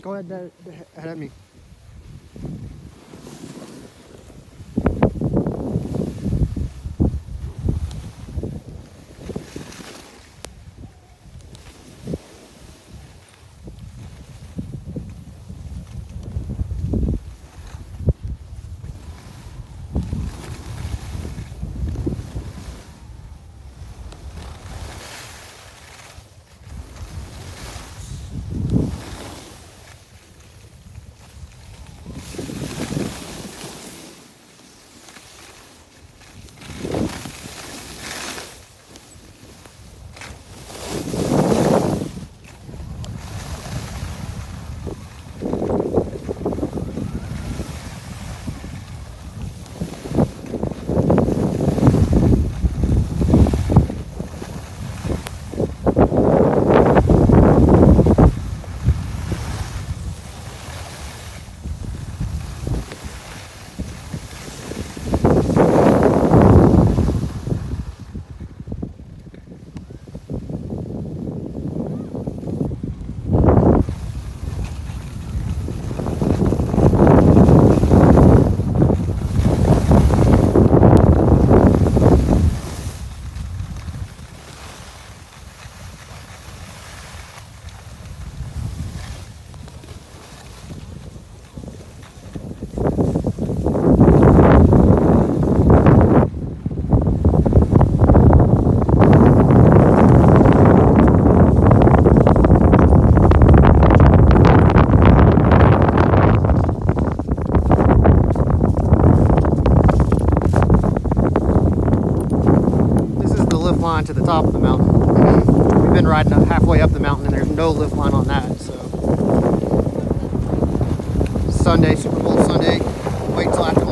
Go ahead, ahead at me. Lift line to the top of the mountain. We've been riding up halfway up the mountain and there's no lift line on that, so. Sunday, Super Bowl Sunday. Wait till after